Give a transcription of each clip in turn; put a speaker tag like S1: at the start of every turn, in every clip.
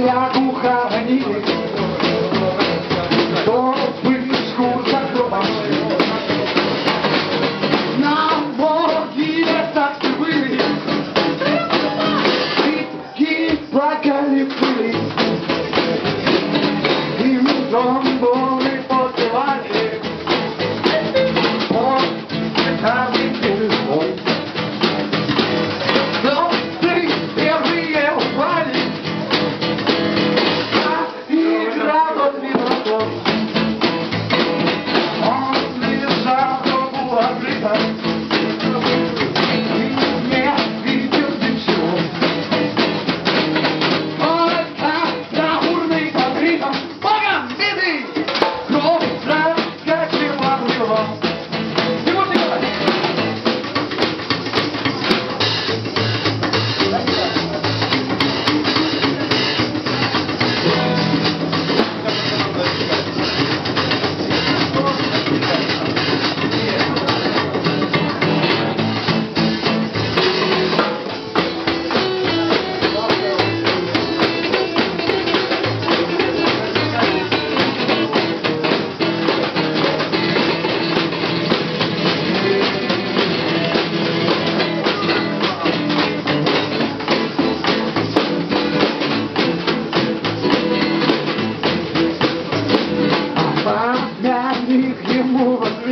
S1: меня духа гнили, то пыль шкурка промашки. Нам вороги так были, битки плакали пыли, им дом был.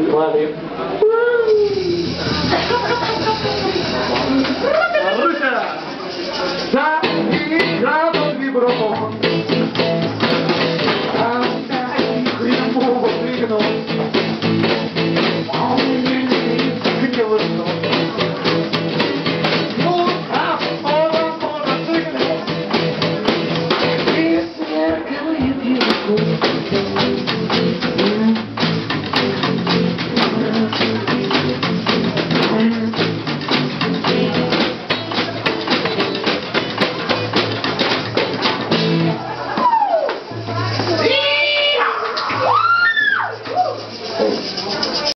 S1: Valeu.